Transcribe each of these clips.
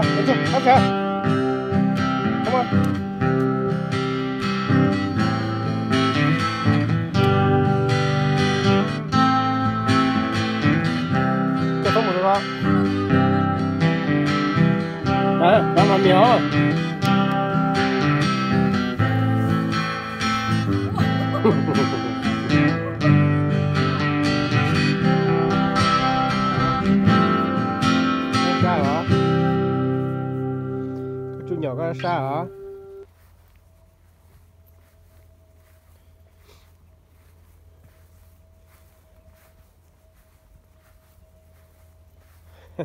Vâng, rồi đến chưa tắt xe không ơi cho tốc một được không? Đấy, đang làm nhiều. Có sao hả?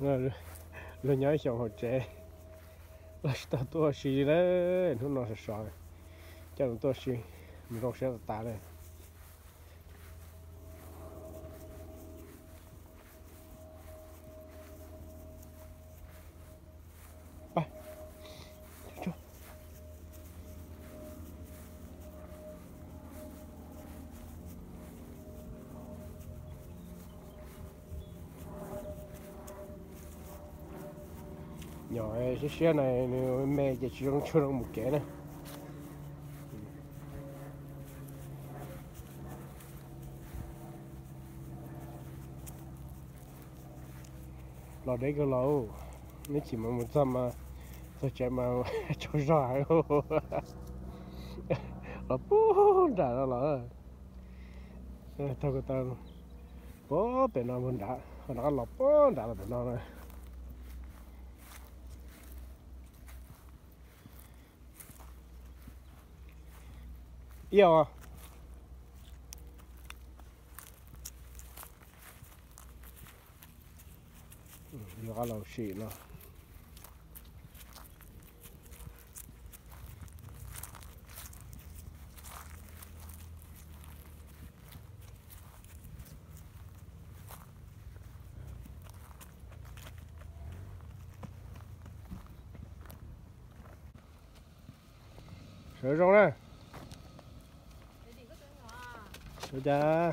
Rồi rồi nhớ chồng hồi trẻ. Là ta tôi xì đấy nó nó sẽ sợ cho tôi xì, mình không sẽ tạ đây nhỏ, cái xe này mẹ chỉ chỉ trong cho một cái này. Lò đấy cái lò nó chỉ mà một trăm mà tôi chạy mà cho rõ lò bố đã là lò thôi cái tao bố bên nào muốn đã. Nó lò bố đã là bên nào này yêu à yêu cái lẩu xị nó Rồi rồi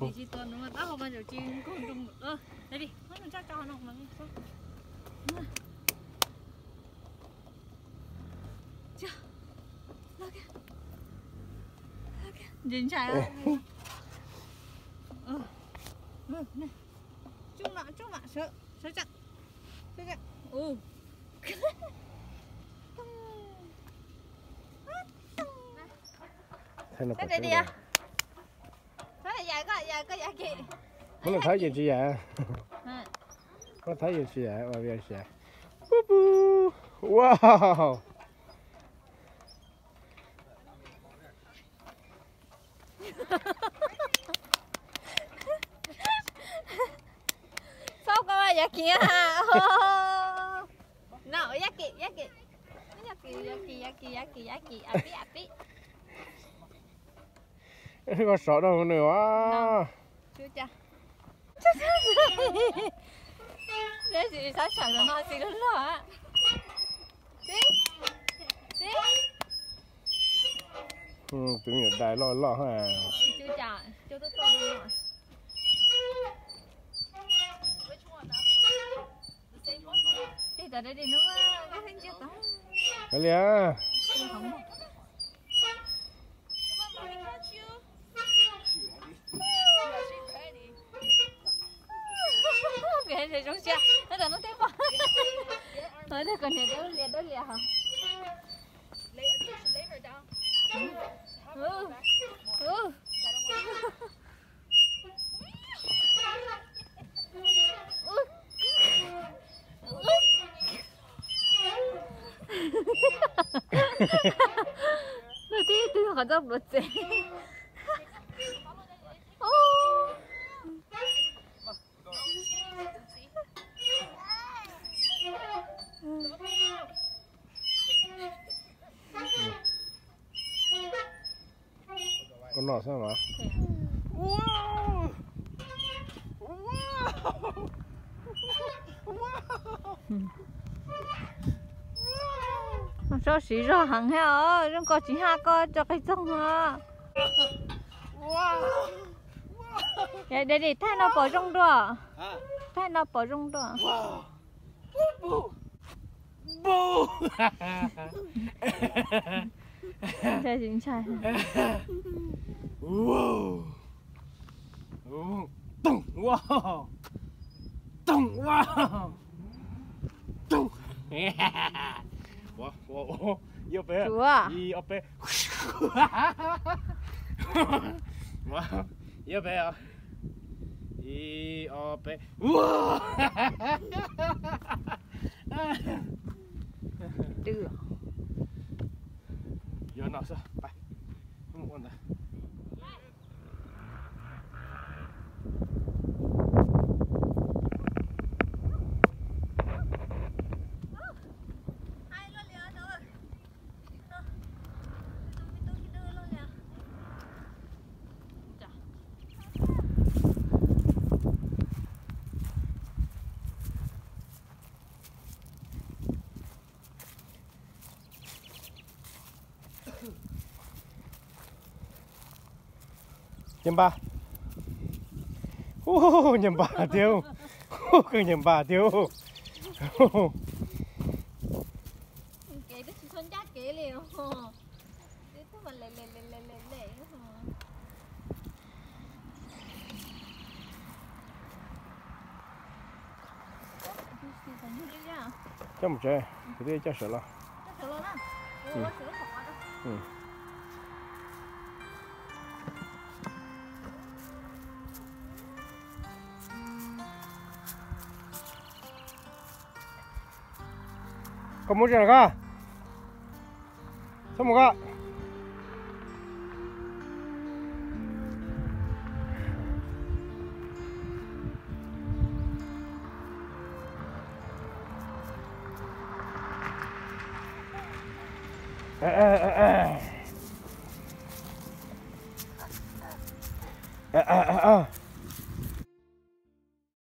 Đi chi tuần mà tao bao giờ chi con rồng ơ. Đây đi, nó chắc cho nó mà. Chưa. Lo kìa. Dính trái à. Ờ. Này. Chung lại, chung lại, sợ, sợ chặt. Sợ chặt. Ồ. Thế là này đi à? Cái này dài có, dài có, dài kì. Nó là thấy gì chị vậy? Nó thấy gì chị vậy? Và bây giờ. Wow. Sao có mà dài kì à? Nào, dài kì, dài kì. Dài kì, dài kì, dài kì, dài kì, dài kì, à bí, à bí. Có sợ đâu nữa. Chưa cha. Để gì sao sợ nó nói gì đó lo Xí. Xí. Ừ, tưởng như đại lo lo ha. Chưa cha, chưa tôi tôi luôn rồi. Which one? The same one? tại đây đi nó mà cái hình chưa tao cái liền không mà cái này trong xe nó là nó thấy bao nói đây còn này đó liền đó liền hả ừ ừ nó tí tí họ dốc được gì ô nọ sao mà sao xí ra hàng hè ở trong có chỉ hai con cho cái sông hả? Đây đây đây thay nó bỏ trong đó. Thay nó bỏ trong đó bu đây chính xác wow wow tung wow tung wow tung wow wow yêu bé Chúa à? yêu bé wow yêu bé à yêu bé wow được giờ nào sao bay không quan tâm ai nhầm ba ô nhầm ba tiêu cứ nhầm ba tiêu chắc kể liền. Thế tôi mà lệ lệ lệ lệ lệ lệ cho một 干不着干，怎么干？哎哎！